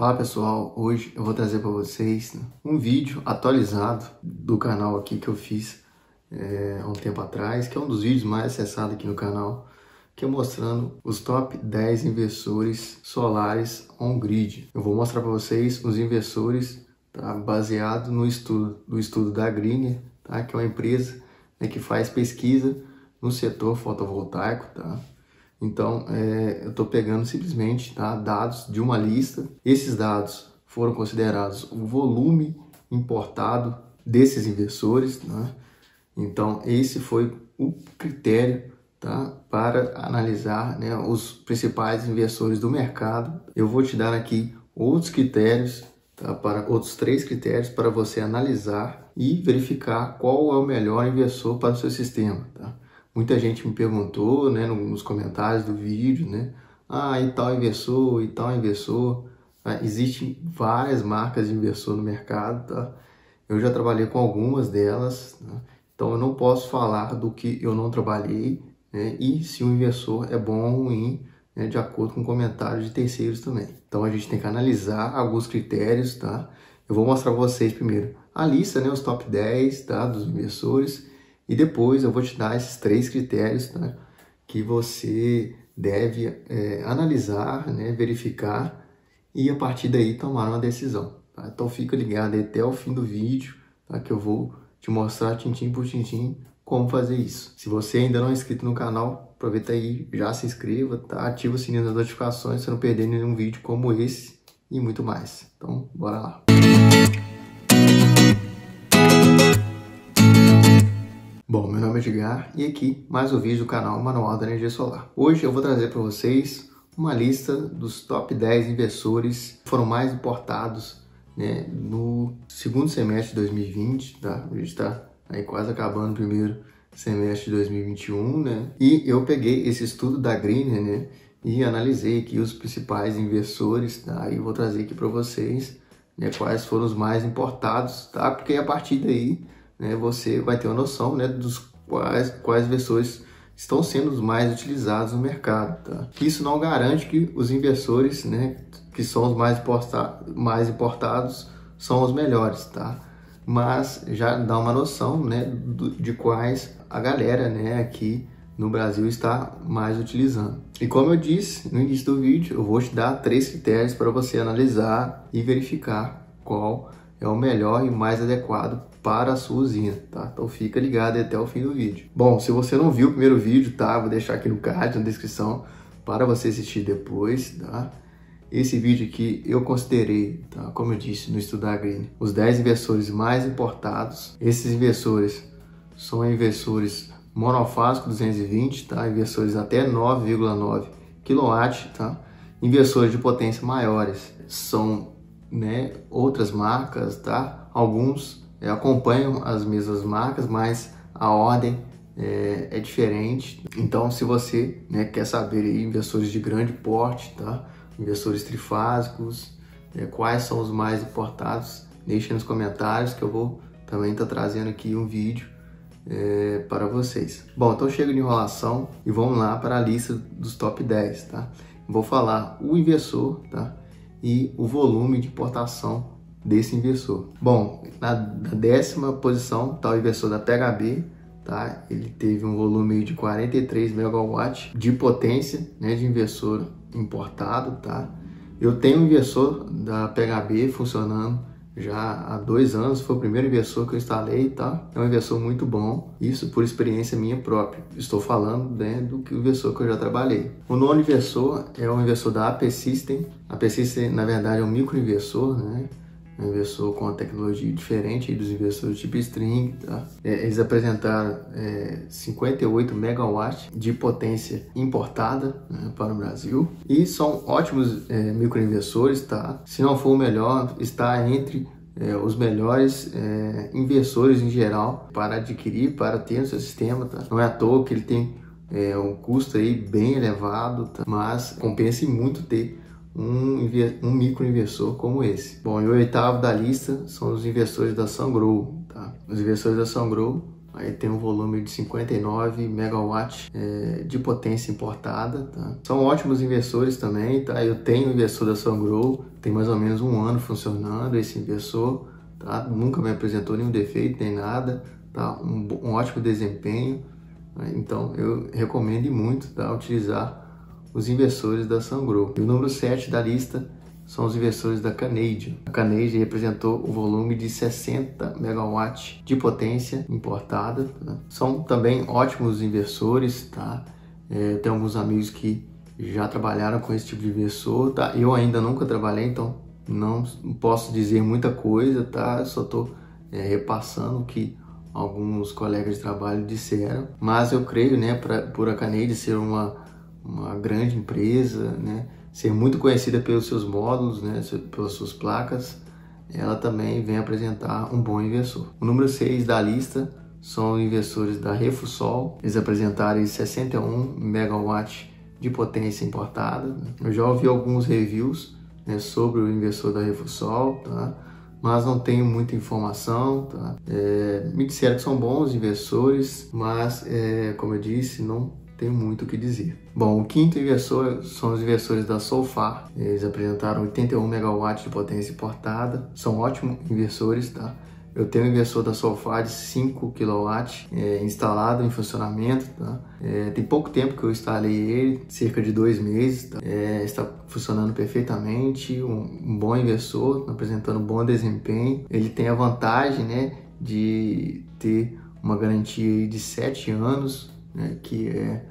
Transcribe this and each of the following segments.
Fala pessoal, hoje eu vou trazer para vocês um vídeo atualizado do canal aqui que eu fiz é, há um tempo atrás, que é um dos vídeos mais acessados aqui no canal, que é mostrando os top 10 investidores solares on-grid. Eu vou mostrar para vocês os investidores tá, baseado no estudo, do estudo da Greener, tá, que é uma empresa né, que faz pesquisa no setor fotovoltaico, tá? Então, é, eu estou pegando simplesmente tá, dados de uma lista. Esses dados foram considerados o volume importado desses investidores. Né? Então, esse foi o critério tá, para analisar né, os principais investidores do mercado. Eu vou te dar aqui outros critérios, tá, para outros três critérios para você analisar e verificar qual é o melhor investidor para o seu sistema. Tá? Muita gente me perguntou, né, nos comentários do vídeo, né, ah, e tal inversor, e tal inversor. Ah, existem várias marcas de inversor no mercado, tá? Eu já trabalhei com algumas delas, né? então eu não posso falar do que eu não trabalhei, né? E se o inversor é bom ou ruim, né? de acordo com comentários de terceiros também. Então a gente tem que analisar alguns critérios, tá? Eu vou mostrar para vocês primeiro a lista, né, os top 10, tá, dos inversores e depois eu vou te dar esses três critérios tá? que você deve é, analisar, né, verificar e a partir daí tomar uma decisão. Tá? Então fica ligado até o fim do vídeo tá? que eu vou te mostrar tintim por tintim como fazer isso. Se você ainda não é inscrito no canal, aproveita aí, já se inscreva, tá? ativa o sininho das notificações para não perder nenhum vídeo como esse e muito mais. Então, bora lá. Bom, meu nome é Edgar e aqui mais um vídeo do canal Manual da Energia Solar. Hoje eu vou trazer para vocês uma lista dos top 10 inversores que foram mais importados né, no segundo semestre de 2020, tá? A gente está aí quase acabando o primeiro semestre de 2021, né? E eu peguei esse estudo da Greener, né? E analisei aqui os principais inversores, tá? E vou trazer aqui para vocês né, quais foram os mais importados, tá? Porque a partir daí né, você vai ter uma noção né, dos quais, quais versões estão sendo os mais utilizados no mercado. Tá? Isso não garante que os inversores, né, que são os mais, mais importados, são os melhores, tá? Mas já dá uma noção, né, de quais a galera, né, aqui no Brasil está mais utilizando. E como eu disse no início do vídeo, eu vou te dar três critérios para você analisar e verificar qual é o melhor e mais adequado para a sua usina, tá? Então fica ligado até o fim do vídeo. Bom, se você não viu o primeiro vídeo, tá? Vou deixar aqui no card, na descrição, para você assistir depois, tá? Esse vídeo aqui eu considerei, tá? como eu disse no Estudar Green, os 10 inversores mais importados. Esses inversores são inversores monofásico 220, tá? Inversores até 9,9 kW, tá? Inversores de potência maiores são, né, outras marcas, tá? Alguns é, acompanham as mesmas marcas, mas a ordem é, é diferente. Então, se você né, quer saber aí, investidores de grande porte, tá? investidores trifásicos, é, quais são os mais importados, deixe nos comentários que eu vou também estar tá trazendo aqui um vídeo é, para vocês. Bom, então chega de enrolação e vamos lá para a lista dos top 10, tá? Vou falar o inversor, tá? E o volume de importação desse inversor. Bom, na, décima posição está o inversor da PHB, tá? Ele teve um volume de 43 megawatts de potência, né, de inversor importado, tá? Eu tenho um inversor da PHB funcionando já há dois anos, foi o primeiro inversor que eu instalei, tá? É um inversor muito bom, isso por experiência minha própria. Estou falando né, do que o inversor que eu já trabalhei. O nono inversor é o inversor da AP System. A AP System, na verdade, é um microinversor, né? um inversor com uma tecnologia diferente dos inversores tipo string. Tá? É, eles apresentaram é, 58 megawatts de potência importada né, para o Brasil e são ótimos é, microinversores. Tá? Se não for o melhor, está entre é, os melhores é, inversores em geral para adquirir, para ter no seu sistema. Tá? Não é à toa que ele tem é, um custo aí bem elevado, tá? mas compensa muito ter um, um microinversor como esse. Bom, e o oitavo da lista são os investidores da Sungrow. Tá? Os investidores da Sungrow aí tem um volume de 59 megawatts é, de potência importada. Tá? São ótimos investidores também, tá? Eu tenho um inversor da Sungrow, tem mais ou menos um ano funcionando esse inversor, tá? Nunca me apresentou nenhum defeito nem nada, tá? Um, um ótimo desempenho, né? então eu recomendo muito tá? utilizar os inversores da Sungrow. E o número 7 da lista são os inversores da Canadian. A Canadian representou o volume de 60 megawatts de potência importada. Tá? São também ótimos inversores, tá? É, tem alguns amigos que já trabalharam com esse tipo de inversor, tá? Eu ainda nunca trabalhei, então não posso dizer muita coisa, tá? Só estou é, repassando o que alguns colegas de trabalho disseram, mas eu creio, né, pra, por a Canadian ser uma, uma grande empresa, né? ser muito conhecida pelos seus módulos, né, pelas suas placas, ela também vem apresentar um bom inversor. O número 6 da lista são investidores da Refusol, eles apresentaram 61 megawatts de potência importada. Eu já ouvi alguns reviews né, sobre o inversor da Refusol, tá? mas não tenho muita informação. Tá? É, me disseram que são bons investidores, mas, é, como eu disse, não tenho muito o que dizer. Bom, o quinto inversor são os inversores da Solfar. Eles apresentaram 81 megawatts de potência importada. São ótimos inversores, tá? Eu tenho um inversor da Solfar de 5 kW é, instalado em funcionamento. Tá? É, tem pouco tempo que eu instalei ele, cerca de dois meses. Tá? É, está funcionando perfeitamente, um, um, bom inversor, apresentando um bom desempenho. Ele tem a vantagem né, de ter uma garantia de 7 anos, né, que é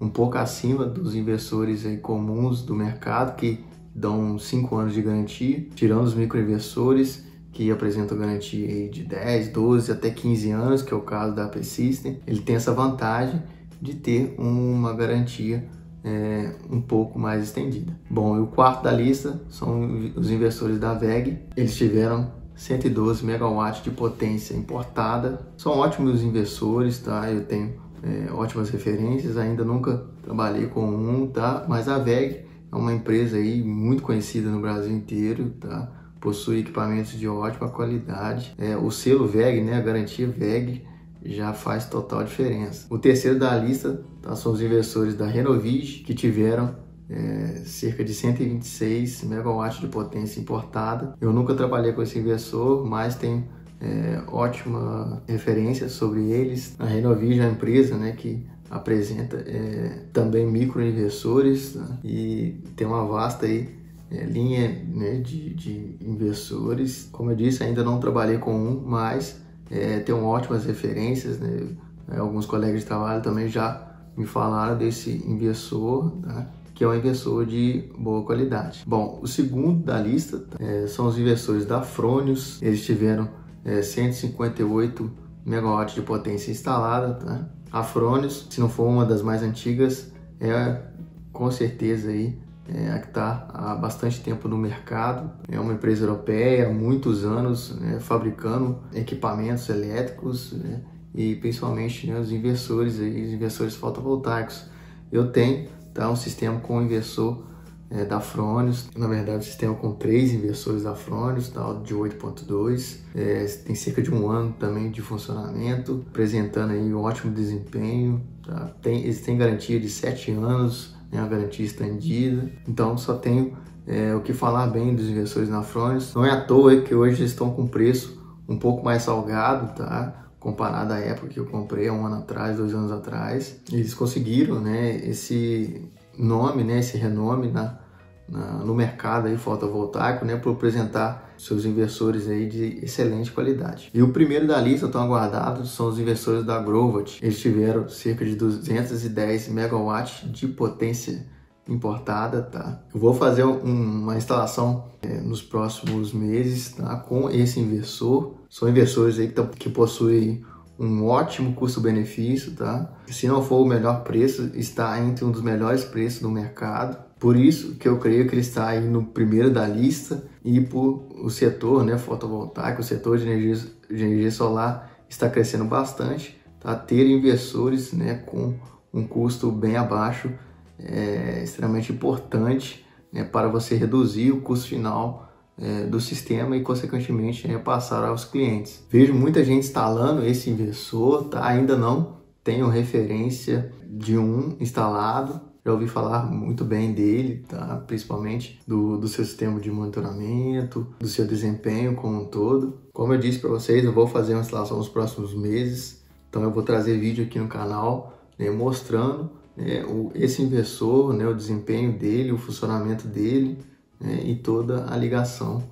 um pouco acima dos investidores aí comuns do mercado que dão 5 anos de garantia, tirando os microinversores que apresentam garantia de 10, 12 até 15 anos, que é o caso da AP System. Ele tem essa vantagem de ter uma garantia é, um pouco mais estendida. Bom, e o quarto da lista são os investidores da VEG. Eles tiveram 112 megawatts de potência importada. São ótimos investidores, tá? Eu tenho é, ótimas referências, ainda nunca trabalhei com um, tá? Mas a VEG é uma empresa aí muito conhecida no Brasil inteiro, tá? Possui equipamentos de ótima qualidade. É, o selo VEG, né, a garantia VEG, já faz total diferença. O terceiro da lista tá, são os investidores da Renovig, que tiveram é, cerca de 126 megawatts de potência importada. Eu nunca trabalhei com esse inversor, mas tenho é, ótima referência sobre eles. A Renovig é uma empresa né, que apresenta é, também microinversores né, e tem uma vasta aí, é, linha né, de, de investidores. Como eu disse, ainda não trabalhei com um, mas é, tenho ótimas referências. Né? É, alguns colegas de trabalho também já me falaram desse inversor, tá? que é um inversor de boa qualidade. Bom, o segundo da lista é, são os inversores da Fronius. Eles tiveram é, 158 megawatts de potência instalada. Tá? A Fronius, se não for uma das mais antigas, é com certeza aí é, que está há bastante tempo no mercado. É uma empresa europeia, há muitos anos né, fabricando equipamentos elétricos né, e principalmente né, os inversores, os inversores fotovoltaicos. Eu tenho tá, um sistema com inversor é, da Fronius. Na verdade, o sistema com três inversores da Fronius, tá, de 8.2. É, tem cerca de um ano também de funcionamento, apresentando aí um ótimo desempenho. Tá? Tem, eles têm garantia de 7 anos, né, a garantia estendida. Então, só tenho é, o que falar bem dos inversores na Fronius. Não é à toa que hoje eles estão com preço um pouco mais salgado, tá? comparado à época que eu comprei, um ano atrás, dois anos atrás. Eles conseguiram né, esse nome, né, esse renome na, na, no mercado aí fotovoltaico, né, por apresentar seus inversores aí de excelente qualidade. E o primeiro da lista tão aguardado são os inversores da Grovat. Eles tiveram cerca de 210 megawatts de potência importada, tá? Eu vou fazer um, uma instalação é, nos próximos meses, tá? Com esse inversor. São inversores aí que, tão, que possuem um ótimo custo-benefício, tá? Se não for o melhor preço, está entre um dos melhores preços do mercado. Por isso que eu creio que ele está aí no primeiro da lista e por o setor, né, fotovoltaico, o setor de energia, de energia solar está crescendo bastante, tá? Ter investidores, né, com um custo bem abaixo é extremamente importante, né, para você reduzir o custo final é, do sistema e, consequentemente, é, passar aos clientes. Vejo muita gente instalando esse inversor, tá? ainda não tenho referência de um instalado, já ouvi falar muito bem dele, tá? principalmente do, do seu sistema de monitoramento, do seu desempenho como um todo. Como eu disse para vocês, eu vou fazer uma instalação nos próximos meses, então eu vou trazer vídeo aqui no canal né, mostrando né, o, esse inversor, né, o desempenho dele, o funcionamento dele né, e toda a ligação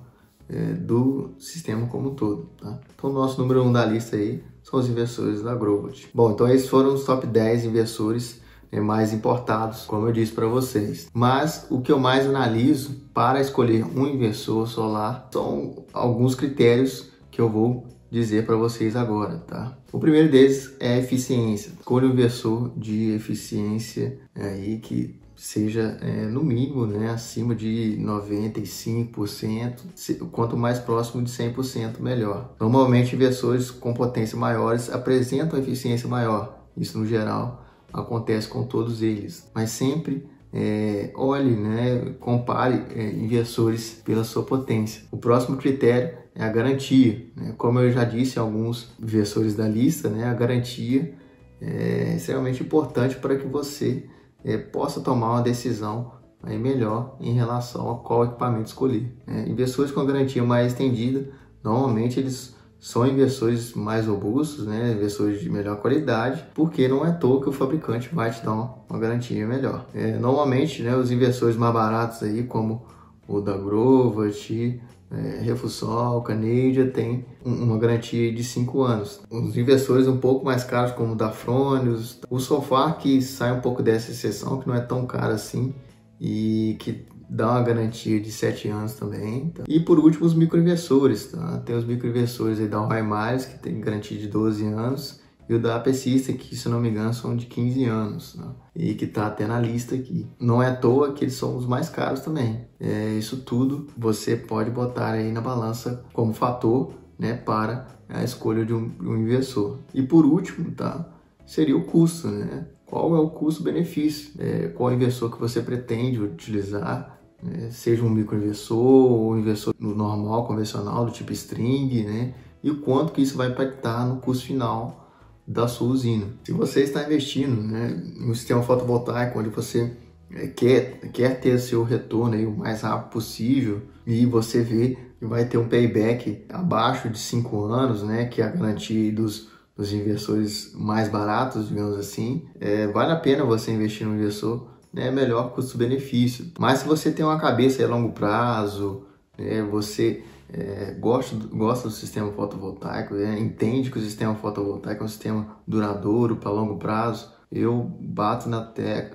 é, do sistema como um todo. Tá? Então, o nosso número 1 um da lista aí são os inversores da Growbot. Bom, então esses foram os top 10 inversores né, mais importados, como eu disse para vocês. Mas o que eu mais analiso para escolher um inversor solar são alguns critérios que eu vou dizer para vocês agora, tá? O primeiro deles é eficiência. Escolha um inversor de eficiência aí que seja é, no mínimo né, acima de 95%, quanto mais próximo de 100% melhor. Normalmente inversores com potência maiores apresentam eficiência maior, isso no geral acontece com todos eles, mas sempre é, olhe, né, compare é, inversores pela sua potência. O próximo critério é a garantia. Né? Como eu já disse alguns inversores da lista, né, a garantia é extremamente importante para que você é, possa tomar uma decisão aí melhor em relação a qual equipamento escolher. Né? Inversores com garantia mais estendida, normalmente eles são inversores mais robustos, né? inversores de melhor qualidade, porque não é à toa que o fabricante vai te dar uma, uma garantia melhor. É, normalmente, né, os inversores mais baratos aí, como o da Grovat, é, Refusol, Canedia, tem uma garantia de 5 anos. Os inversores um pouco mais caros, como o da Fronius, o Sofá, que sai um pouco dessa exceção, que não é tão caro assim, e que dá uma garantia de 7 anos também. Tá? E por último, os microinversores. Tá? Tem os microinversores aí da Roymares, que tem garantia de 12 anos, e o da Persista, que se não me engano são de 15 anos, né? e que está até na lista aqui. Não é à toa que eles são os mais caros também. É, isso tudo você pode botar aí na balança como fator né, para a escolha de um, um inversor. E por último, tá, seria o custo. Né? Qual é o custo-benefício? É, qual inversor que você pretende utilizar? Né? Seja um microinversor ou um inversor normal, convencional, do tipo string, né? e o quanto que isso vai impactar no custo final da sua usina. Se você está investindo né, um sistema fotovoltaico onde você é, quer, quer ter seu retorno aí o mais rápido possível e você vê que vai ter um payback abaixo de 5 anos, né, que é a garantia dos, dos investidores mais baratos, digamos assim, é, vale a pena você investir no investidor, né, melhor custo-benefício. Mas se você tem uma cabeça a longo prazo, né, você é, gosta, gosta do sistema fotovoltaico, é, entende que o sistema fotovoltaico é um sistema duradouro para longo prazo, eu bato na,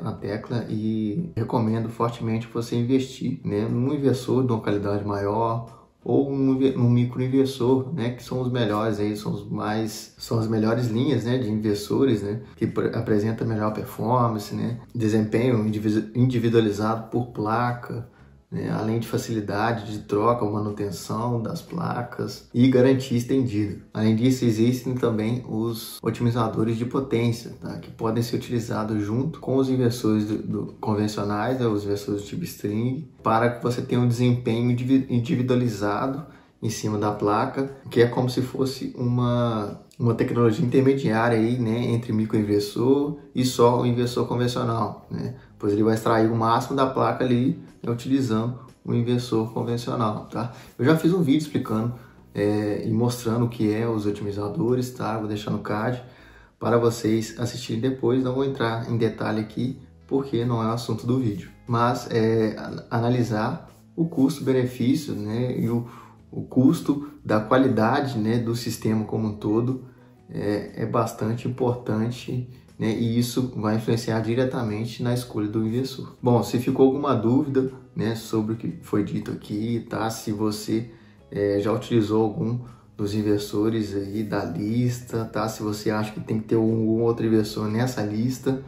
na tecla e recomendo fortemente você investir né, num inversor de uma qualidade maior ou um, um microinversor, né, que são os melhores aí, são os mais, são as melhores linhas, né, de investidores, né, que apresenta melhor performance, né, desempenho individualizado por placa, né, além de facilidade de troca ou manutenção das placas e garantia estendida. Além disso, existem também os otimizadores de potência, tá, que podem ser utilizados junto com os inversores do, do, convencionais, né, os inversores tipo string, para que você tenha um desempenho individualizado em cima da placa, que é como se fosse uma, uma tecnologia intermediária aí, né, entre microinversor e só o inversor convencional, né? Pois ele vai extrair o máximo da placa ali né, utilizando o inversor convencional, tá? Eu já fiz um vídeo explicando é, e mostrando o que é os otimizadores, tá? Vou deixar no card para vocês assistirem depois. Não vou entrar em detalhe aqui porque não é o assunto do vídeo, mas é analisar o custo-benefício, né? E o, o custo da qualidade né, do sistema como um todo é, é bastante importante né, e isso vai influenciar diretamente na escolha do inversor. Bom, se ficou alguma dúvida né, sobre o que foi dito aqui, tá? se você é, já utilizou algum dos inversores aí da lista, tá? se você acha que tem que ter um outro inversor nessa lista,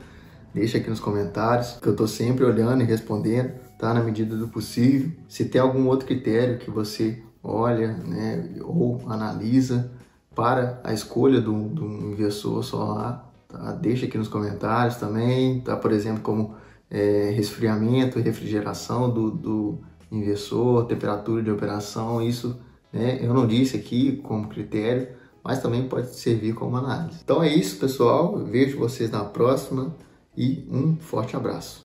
deixa aqui nos comentários, que eu estou sempre olhando e respondendo, tá? na medida do possível. Se tem algum outro critério que você olha né, ou analisa para a escolha do, do inversor solar, tá? deixa aqui nos comentários também, tá? por exemplo, como é, resfriamento refrigeração do, do, inversor, temperatura de operação, isso né, eu não disse aqui como critério, mas também pode servir como análise. Então é isso, pessoal. Vejo vocês na próxima e um forte abraço.